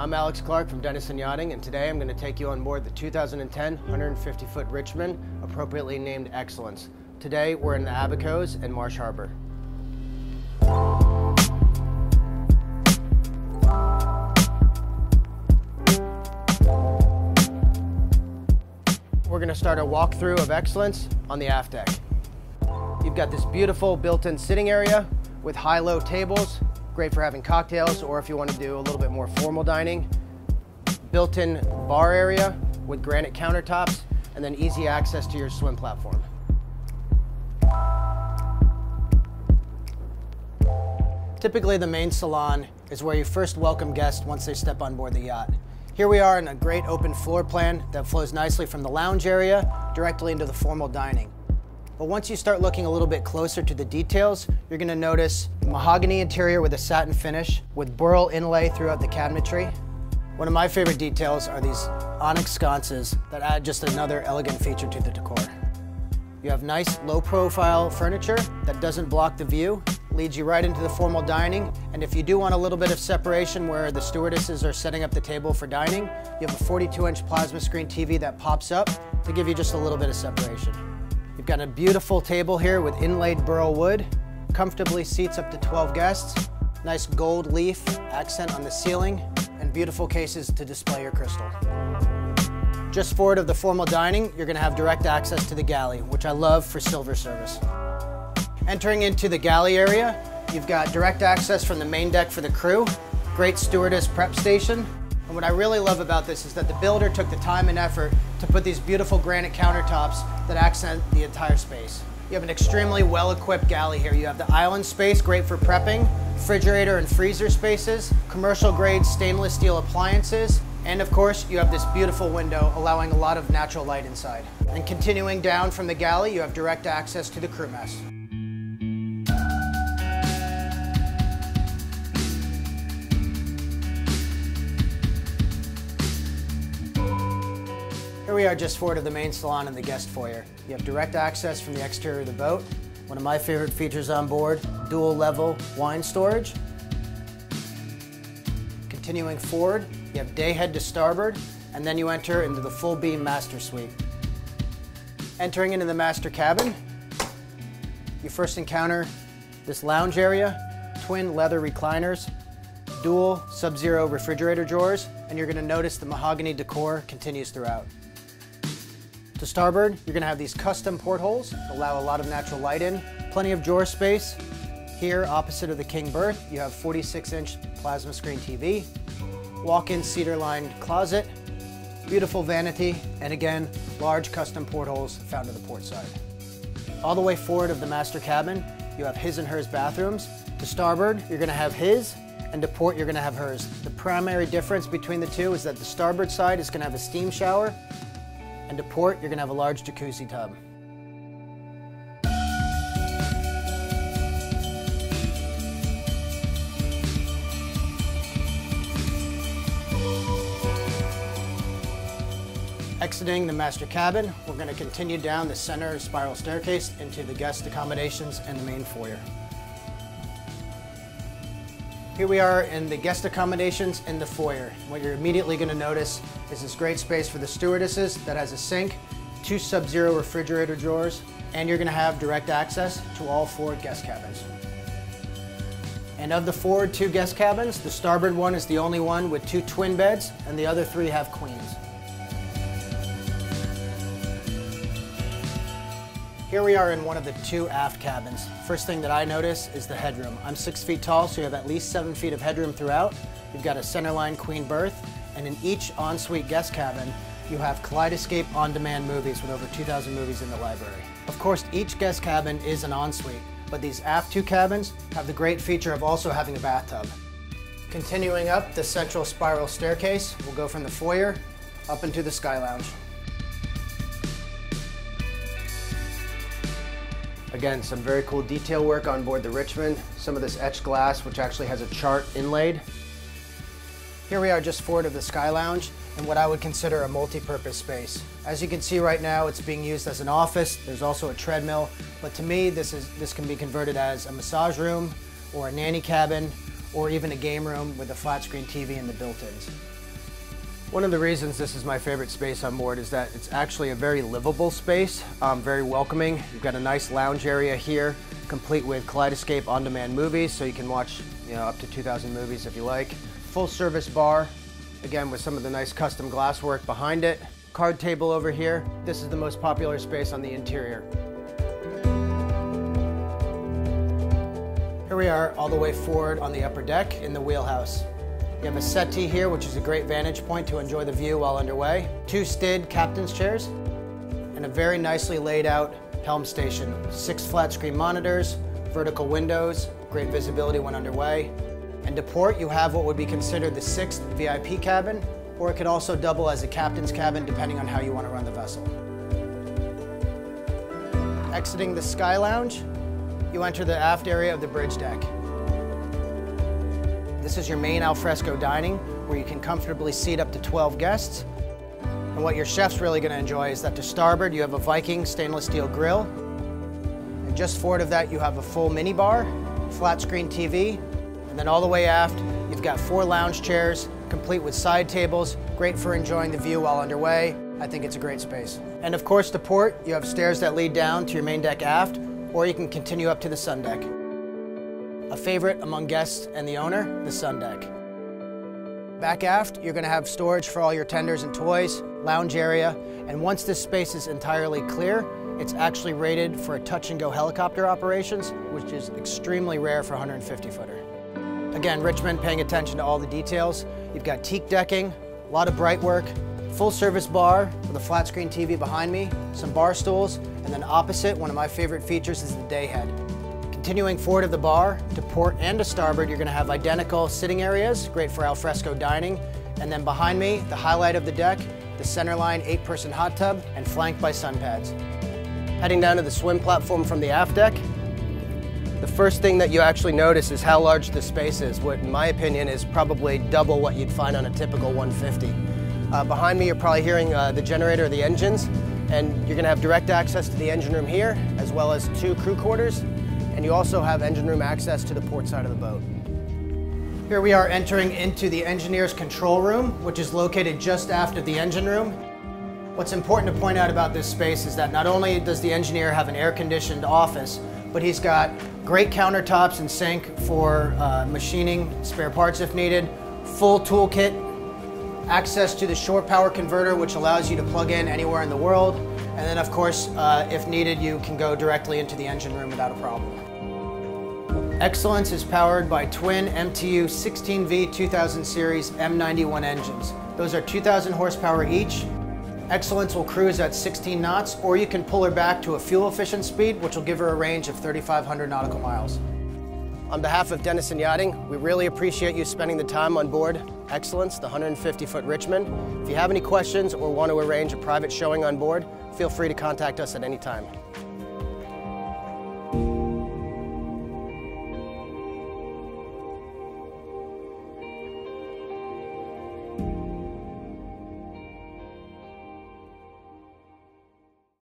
I'm Alex Clarke from Denison Yachting, and today I'm going to take you on board the 2010 150 foot Richmond, appropriately named Excellence. Today we're in the Abacos and Marsh Harbor. We're going to start a walkthrough of Excellence on the aft deck. You've got this beautiful built-in sitting area with high-low tables, great for having cocktails or if you want to do a little bit more formal dining. Built-in bar area with granite countertops and then easy access to your swim platform. Typically the main salon is where you first welcome guests once they step on board the yacht. Here we are in a great open floor plan that flows nicely from the lounge area directly into the formal dining. But once you start looking a little bit closer to the details, you're gonna notice mahogany interior with a satin finish with burl inlay throughout the cabinetry. One of my favorite details are these onyx sconces that add just another elegant feature to the decor. You have nice low profile furniture that doesn't block the view, leads you right into the formal dining. And if you do want a little bit of separation where the stewardesses are setting up the table for dining, you have a 42 inch plasma screen TV that pops up to give you just a little bit of separation. You've got a beautiful table here with inlaid burl wood, comfortably seats up to 12 guests, nice gold leaf accent on the ceiling, and beautiful cases to display your crystal. Just forward of the formal dining, you're gonna have direct access to the galley, which I love for silver service. Entering into the galley area, you've got direct access from the main deck for the crew, great stewardess prep station, and what I really love about this is that the builder took the time and effort to put these beautiful granite countertops that accent the entire space. You have an extremely well-equipped galley here. You have the island space, great for prepping, refrigerator and freezer spaces, commercial grade stainless steel appliances, and of course, you have this beautiful window allowing a lot of natural light inside. And continuing down from the galley, you have direct access to the crew mess. We are just forward of the main salon and the guest foyer. You have direct access from the exterior of the boat. One of my favorite features on board, dual level wine storage. Continuing forward, you have day head to starboard, and then you enter into the full beam master suite. Entering into the master cabin, you first encounter this lounge area, twin leather recliners, dual sub-zero refrigerator drawers, and you're gonna notice the mahogany decor continues throughout. To starboard, you're gonna have these custom portholes allow a lot of natural light in, plenty of drawer space. Here, opposite of the king berth, you have 46 inch plasma screen TV, walk-in cedar lined closet, beautiful vanity, and again, large custom portholes found to the port side. All the way forward of the master cabin, you have his and hers bathrooms. To starboard, you're gonna have his, and to port, you're gonna have hers. The primary difference between the two is that the starboard side is gonna have a steam shower, and to port, you're gonna have a large jacuzzi tub. Exiting the master cabin, we're going to continue down the center spiral staircase into the guest accommodations and the main foyer. Here we are in the guest accommodations in the foyer. What you're immediately going to notice is this great space for the stewardesses that has a sink, two sub-zero refrigerator drawers, and you're going to have direct access to all four guest cabins. And of the forward two guest cabins, the starboard one is the only one with two twin beds, and the other three have queens. Here we are in one of the two aft cabins. First thing that I notice is the headroom. I'm six feet tall, so you have at least seven feet of headroom throughout. You've got a centerline queen berth, and in each ensuite guest cabin, you have Kaleidoscape on-demand movies with over 2,000 movies in the library. Of course, each guest cabin is an ensuite, but these aft two cabins have the great feature of also having a bathtub. Continuing up the central spiral staircase, we'll go from the foyer up into the Sky Lounge. Again, some very cool detail work on board the Richmond. Some of this etched glass, which actually has a chart inlaid. Here we are just forward of the Sky Lounge and what I would consider a multi-purpose space. As you can see right now, it's being used as an office. There's also a treadmill, but to me, this, is, this can be converted as a massage room or a nanny cabin or even a game room with a flat screen TV and the built-ins. One of the reasons this is my favorite space on board is that it's actually a very livable space, um, very welcoming. You've got a nice lounge area here, complete with Kaleidoscape on-demand movies, so you can watch you know, up to 2,000 movies if you like. Full service bar, again with some of the nice custom glasswork behind it. Card table over here. This is the most popular space on the interior. Here we are all the way forward on the upper deck in the wheelhouse. You have a settee here, which is a great vantage point to enjoy the view while underway. Two STIDD captain's chairs, and a very nicely laid out helm station. Six flat screen monitors, vertical windows, great visibility when underway. And to port, you have what would be considered the sixth VIP cabin, or it could also double as a captain's cabin depending on how you want to run the vessel. Exiting the Sky Lounge, you enter the aft area of the bridge deck. This is your main alfresco dining where you can comfortably seat up to 12 guests. And what your chef's really going to enjoy is that to starboard you have a Viking stainless steel grill. And just forward of that you have a full mini bar, flat screen TV, and then all the way aft you've got four lounge chairs complete with side tables, great for enjoying the view while underway. I think it's a great space. And of course to port you have stairs that lead down to your main deck aft or you can continue up to the sun deck. A favorite among guests and the owner, the sun deck. Back aft, you're gonna have storage for all your tenders and toys, lounge area, and once this space is entirely clear, it's actually rated for a touch and go helicopter operations, which is extremely rare for 150 footer. Again, Richmond paying attention to all the details. You've got teak decking, a lot of bright work, full service bar with a flat screen TV behind me, some bar stools, and then opposite, one of my favorite features is the day head. Continuing forward of the bar, to port and to starboard, you're gonna have identical sitting areas, great for alfresco dining. And then behind me, the highlight of the deck, the centerline eight-person hot tub, and flanked by sun pads. Heading down to the swim platform from the aft deck, the first thing that you actually notice is how large the space is, what in my opinion is probably double what you'd find on a typical 150. Uh, behind me you're probably hearing uh, the generator of the engines, and you're gonna have direct access to the engine room here, as well as two crew quarters, and you also have engine room access to the port side of the boat. Here we are entering into the engineer's control room, which is located just after the engine room. What's important to point out about this space is that not only does the engineer have an air-conditioned office, but he's got great countertops and sink for uh, machining spare parts if needed, full toolkit, access to the shore power converter, which allows you to plug in anywhere in the world, and then of course, uh, if needed, you can go directly into the engine room without a problem. Excellence is powered by twin MTU 16V 2000 series M91 engines. Those are 2,000 horsepower each. Excellence will cruise at 16 knots, or you can pull her back to a fuel efficient speed, which will give her a range of 3,500 nautical miles. On behalf of Denison Yachting, we really appreciate you spending the time on board Excellence, the 150 foot Richmond. If you have any questions or want to arrange a private showing on board, feel free to contact us at any time.